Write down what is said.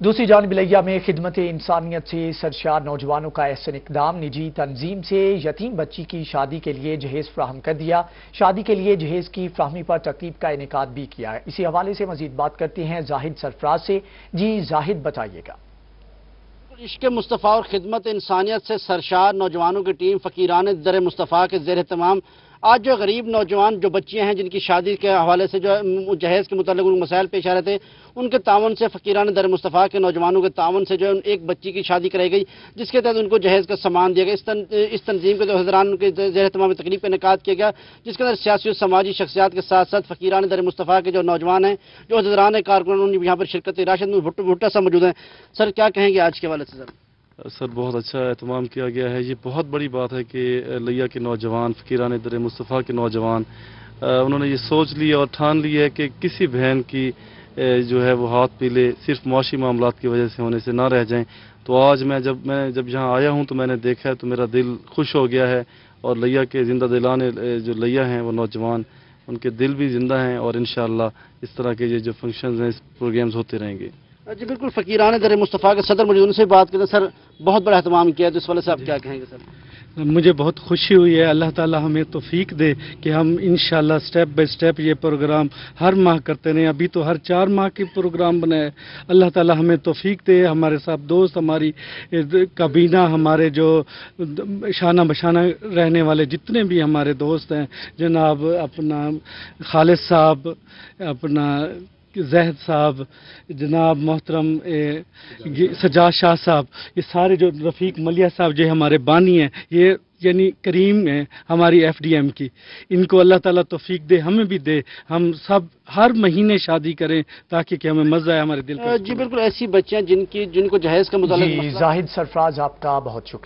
दूसरी जान बिलैया में खिदमत इंसानियत से। सरशार नौजवानों का एहसन इकदाम। निजी तंजीम से यतीम बच्ची की शादी के लिए जहेज फ्राहम कर दिया। शादी के लिए जहेज की फ्राहमी पर तकरीब का इनका भी किया है। इसी हवाले से मजीद बात करते हैं जाहिद सरफराज से। जी जाहिद, बताइएगा। इश्क मुस्तफ़ा और खिदमत इंसानियत से सरशार नौजवानों की टीम फ़कीरान दर मुस्तफ़ा के जेर तमाम आज जो गरीब नौजवान जो बच्चियाँ हैं जिनकी शादी के हवाले से जो जहेज़ के मुतल मसाइल पेश आ रहे थे उनके तावन से फ़कीरान दर मुस्तफ़ा के नौजवानों के तावन से जो है एक बच्ची की शादी कराई गई जिसके तहत उनको जहेज़ का सामान दिया गया। इस, तन, इस तंजीम के जो हजरान के जेर तमाम तकरीब का इनका किया गया जिसके अंदर सियासी और समाजी शख्सियात के साथ साथ फ़कीरान दर मुस्तफ़ा के जो नौजवान हैं जो हजरान कारकुन यहाँ पर शिरकत राशद में भुट्टा सा मौजूद हैं। सर क्या कहेंगे आज के हवाले से सर? सर, बहुत अच्छा अहतमाम किया गया है। ये बहुत बड़ी बात है कि लिया के नौजवान फ़कीरान दर मुस्तफ़ा के नौजवान उन्होंने ये सोच लिया और ठान लिया है कि किसी बहन की जो है वो हाथ पीले, सिर्फ़ मुआशी मामला की वजह से होने से ना रह जाएँ। तो आज मैं जब मैं जब यहाँ आया हूँ तो मैंने देखा है तो मेरा दिल खुश हो गया है और लिया के ज़िंदा दिलाने जो लिया हैं, वो नौजवान, उनके दिल भी ज़िंदा हैं और इन इस तरह के ये जो फ़ंक्शन हैं प्रोग्राम्स होते रहेंगे। जी, बिल्कुल, फ़कीरान दर मुस्तफ़ा के सदर मुझे उनसे बात करें सर, बहुत बड़ा अहतमाम किया तो इस वाले से आप क्या कहेंगे, सर? मुझे बहुत खुशी हुई है। अल्लाह ताला हमें तोफ़ीक दे कि हम इन स्टेप बाई स्टेप ये प्रोग्राम हर माह करते रहें। अभी तो हर चार माह के प्रोग्राम बनाए अल्लाह ताला हमें तोफ़ीक दे। हमारे साथ दोस्त, हमारी कबीना, हमारे जो शाना बशाना रहने वाले जितने भी हमारे दोस्त हैं, जनाब, अपना खालिद साहब, अपना जहद साहब जनाब मोहतरम सजाद शाह साहब ये सारे जो रफ़ीक मलिया साहब जो हमारे बानी हैं ये यानी करीम है हमारी एफ़ डी एम की। इनको अल्लाह ताला तोफीक दे हमें भी दे हम सब हर महीने शादी करें ताकि कि हमें मज़ा आए हमारे दिल जी बिल्कुल ऐसी बच्चियाँ जिनकी जिनको जहेज का मुताबिक जाहिद सरफराज आपका बहुत शुक्रिया।